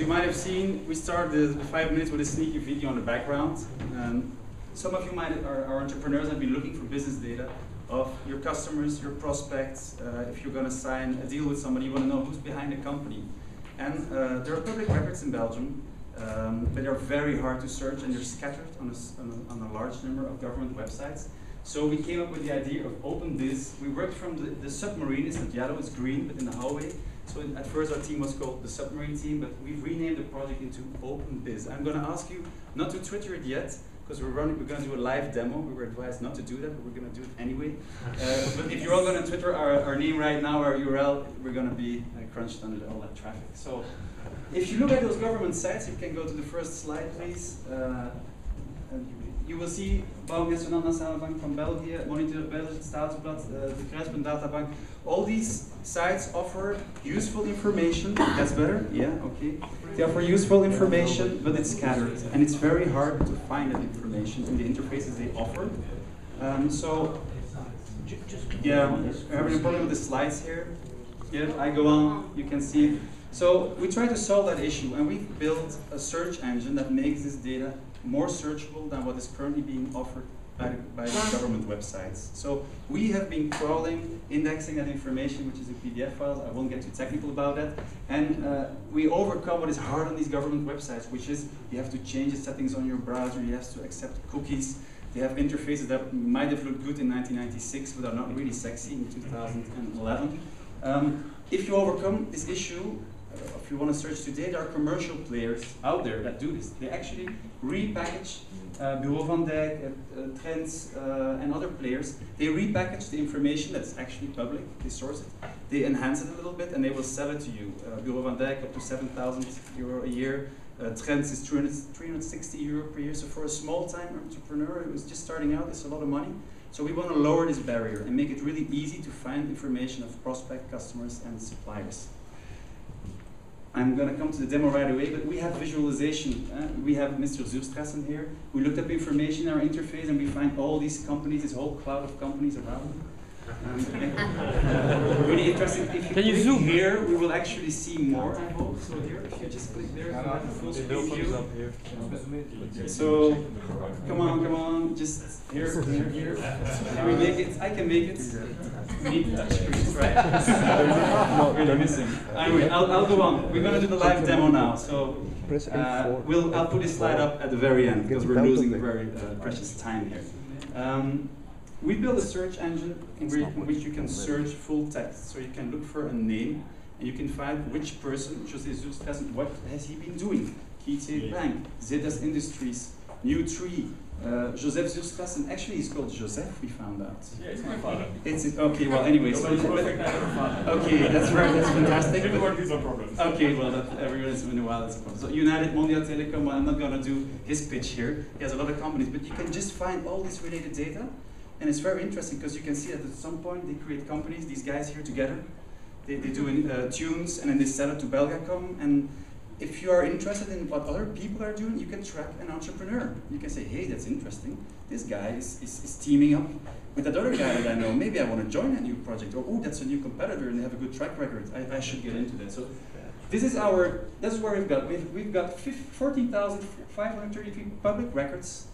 as you might have seen, we started the five minutes with a sneaky video on the background. Um, some of you might are, are entrepreneurs and have been looking for business data of your customers, your prospects. Uh, if you're going to sign a deal with somebody, you want to know who's behind the company. And uh, there are public records in Belgium, um, but they're very hard to search and they're scattered on a, on a, on a large number of government websites. So we came up with the idea of OpenBiz. We worked from the, the submarine, is not yellow, it's green, but in the hallway. So at first our team was called the submarine team, but we've renamed the project into OpenBiz. I'm going to ask you not to Twitter it yet, because we're running, we're going to do a live demo. We were advised not to do that, but we're going to do it anyway. Uh, but if you're all going to Twitter our, our name right now, our URL, we're going to be uh, crunched under all that traffic. So if you look at those government sites, you can go to the first slide, please. Uh, you will see Bouw Nationale Bank from Belgium, Moniteur Belgisch, Staatsblad, uh, the Kruispunt Databank. All these sites offer useful information. That's better? Yeah, okay. They offer useful information, but it's scattered. And it's very hard to find that information in the interfaces they offer. Um, so, yeah, we're having a problem with the slides here. Yeah, I go on, you can see. So we try to solve that issue, and we built a search engine that makes this data more searchable than what is currently being offered by by the government websites. So we have been crawling, indexing that information, which is in PDF files. I won't get too technical about that. And uh, we overcome what is hard on these government websites, which is you have to change the settings on your browser, you have to accept cookies. They have interfaces that might have looked good in 1996, but are not really sexy in 2011. Um, if you overcome this issue, if you want to search today, there are commercial players out there that do this. They actually repackage uh, Bureau van Dijk, uh, uh, Trends, uh, and other players. They repackage the information that's actually public. They source it. They enhance it a little bit, and they will sell it to you. Uh, Bureau van Dijk up to 7,000 euro a year. Uh, Trends is 300, 360 euro per year. So for a small-time entrepreneur who's just starting out, it's a lot of money. So we want to lower this barrier and make it really easy to find information of prospect customers and suppliers. I'm going to come to the demo right away, but we have visualization. Uh, we have Mr. Zuurstrassen here. We looked up information in our interface and we find all these companies, this whole cloud of companies around. Really interesting. If you Can you click zoom? here, we will actually see more, I hope. So here, if you just click there, you have a full screen view. So, come on, come on, just here, here, here. Can we make it? I can make it. We need touch screens, right? really missing. Anyway, I'll, I'll go on. We're gonna do the live demo now. So, uh, we'll, I'll put this slide up at the very end because we're losing very uh, precious time here. Um, we built a search engine in, where, in which you can search full text. So you can look for a name and you can find which person, José Zuurstrassen, what has he been doing? Kietse Bank, Zetas Industries, New Tree, uh, Joseph Zuurstrassen. Actually, he's called Joseph, we found out. Yeah, it's my father. It's, okay, well, anyway. so- Nobody's perfect, I have a father. okay, that's right, that's fantastic. Everyone has some problems. Okay, well, that, everyone's in a while, that's a problem. So United Mondial Telecom, well, I'm not gonna do his pitch here. He has a lot of companies, but you can just find all this related data. And it's very interesting because you can see that at some point they create companies, these guys here together. They, they do uh, tunes and then they sell it to Belgacom. And if you are interested in what other people are doing, you can track an entrepreneur. You can say, hey, that's interesting. This guy is, is, is teaming up with that other guy that I know. Maybe I want to join a new project. Or, oh, that's a new competitor and they have a good track record. I, I should get into that. So this is our, this is where we've got. We've, we've got 14,533 public records.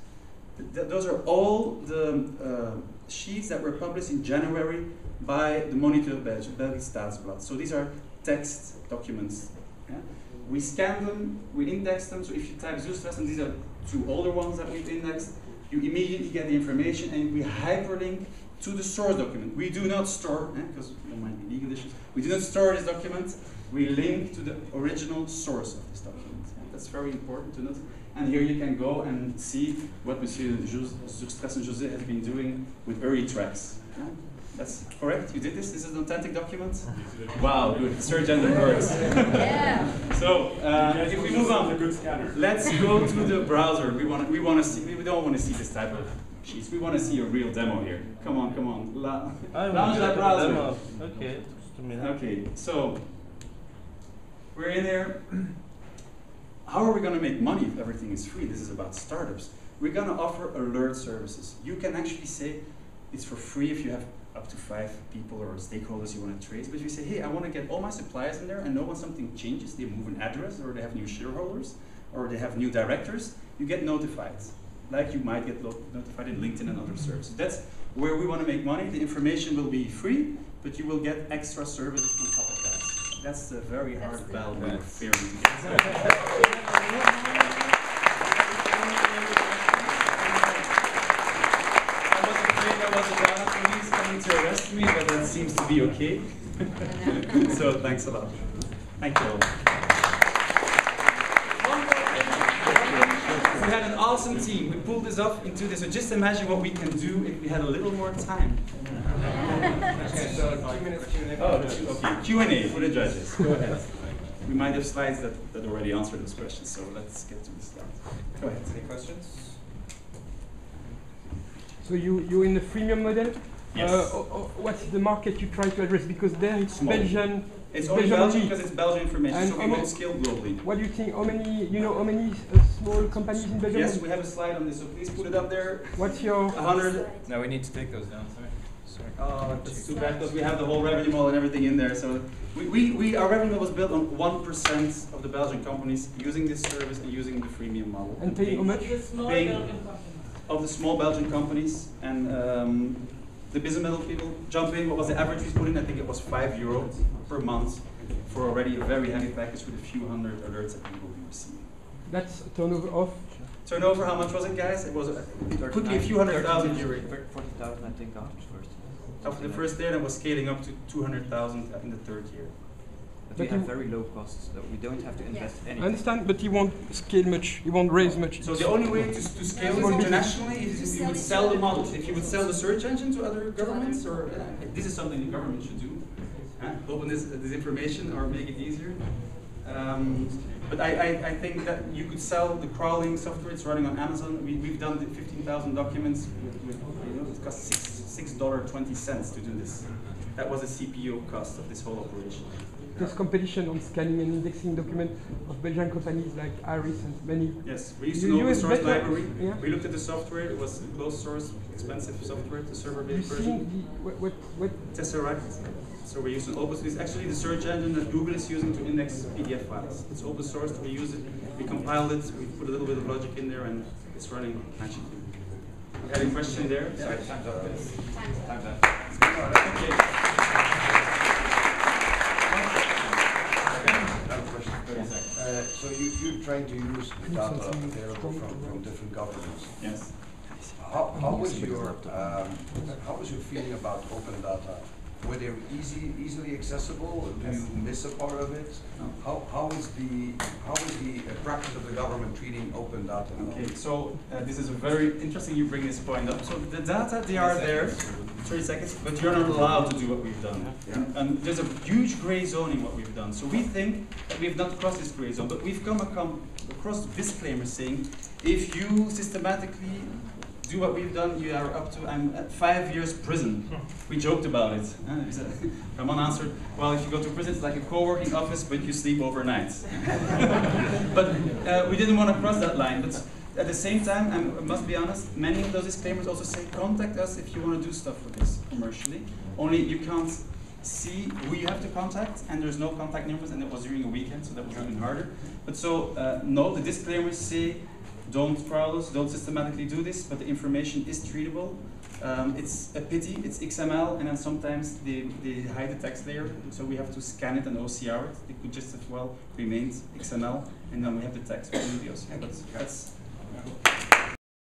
Th- those are all the uh, sheets that were published in January by the Moniteur Belge, Belgisch Staatsblad. So these are text documents. yeah? We scan them, we index them. So if you type Zuurstrassen, these are two older ones that we've indexed. You immediately get the information and we hyperlink to the source document. We do not store, because there might be legal issues, we do not store this document. We link to the original source of this document. And that's very important to note. And here you can go and see what Monsieur Zuurstrassen José has been doing with early tracks. Yeah? That's correct? You did this? This is an authentic document? Wow, good. Search engine works. Yeah. So, uh, if we move a on, good scanner. let's go to the browser. We want to, we want to see, we don't want to see this type of sheets. We want to see a real demo here. Come on, come on. La, I launch that browser. Demo. Okay, just a minute. Okay, so we're in there. How are we going to make money if everything is free? This is about startups. We're going to offer alert services. You can actually say it's for free if you have up to five people or stakeholders you want to trace. But you say, hey, I want to get all my suppliers in there and know when something changes, they move an address or they have new shareholders or they have new directors, you get notified. Like you might get notified in LinkedIn and other services. That's where we want to make money. The information will be free, but you will get extra services on top of. That's a very hard That's the- battle we're Yes. to get. I was afraid I was a data police coming to arrest me, but that seems to be okay. so thanks a lot. Thank you all. We had an awesome team. We pulled this off into this. So just imagine what we can do if we had a little more time. Okay, so two minutes Q&A. Oh, okay. Q and A for the judges. Go ahead. We might have slides that, that already answer those questions, so let's get to the start. Go ahead. Any questions? So you, you're in the freemium model? Yes. Uh, o- o- what's the market you try to address? Because there it's Small. Belgian. It's only Belgium Belgium because it's Belgian information, And so we how won't scale globally. What do you think? How many, you know, how many uh, small companies in Belgium? Yes, we have a slide on this, so please put it up there. What's your, hundred. No, we need to take those down, sorry. Sorry. Oh, that's too bad because we have the whole revenue model and everything in there. So we, we, we our revenue model was built on one percent of the Belgian companies using this service and using the freemium model. and paying how much? Paying of the small Belgian companies and um, the business model people jump in. What was the average we put in? I think it was five euro per month for already a very heavy package with a few hundred alerts that we will be receiving. That's a turnover of? Turnover, how much was it, guys? It was uh, quickly a few hundred thousand euro. Forty thousand, I think, after first. After the first year, that was scaling up to 200,000 in the third year. But we have very low costs, so we don't have to invest I anything. understand, but you won't scale much, you won't raise much. So the only way to, to scale this internationally is if you would sell the model. If you would sell the search engine to other governments, or uh, this is something the government should do. Uh, open this, this information or make it easier. Um, but I, I, I think that you could sell the crawling software. It's running on Amazon. We, we've done the 15,000 documents. With, with, you know, it cost six six dollar twenty cents to do this. That was the CPU cost of this whole operation. There's competition on scanning and indexing document of Belgian companies like Iris and many. Yes, we used You- an you open source library. yeah. We looked at the software. It was closed source, expensive software, the server-based version. the, what, what, what, Tesseract. So we use an open. It's actually the search engine that Google is using to index PDF files. It's open source. We use it. We compiled it. We put a little bit of logic in there, and it's running magically. You had a question there? Sorry, time's up, please. Time's up. Okay. I have a question. Thirty seconds. Uh, So you, you're trying to use the data available from, from different governments. Yes. How, how was your, um, how was your feeling about open data? Were they easy, easily accessible? Do you miss a part of it? No. How, how is the, how is the uh, practice of the government treating open data? now? Okay, so uh, this is a very interesting you bring this point up. So the data, they are there, 30 seconds, but you're not allowed to do what we've done. Yeah. And there's a huge gray zone in what we've done. So we think that we've not crossed this gray zone, but we've come acom- across disclaimers saying if you systematically do what we've done, you are up to I'm at five years prison. We joked about it. He Ramon answered, well, if you go to prison, it's like a co-working office, but you sleep overnight. but uh, we didn't want to cross that line. But at the same time, I'm- must be honest, many of those disclaimers also say contact us if you want to do stuff with this commercially. Only you can't see who you have to contact, and there's no contact numbers, and it was during a weekend, so that was even harder. But so, uh, no, the disclaimers say don't crawl us, don't systematically do this, but the information is treatable. Um, it's a pity, it's XML, and then sometimes they, they hide the text layer, so we have to scan it and OCR it. It could just as well remain XML, and then we have the text from the OCR. But that's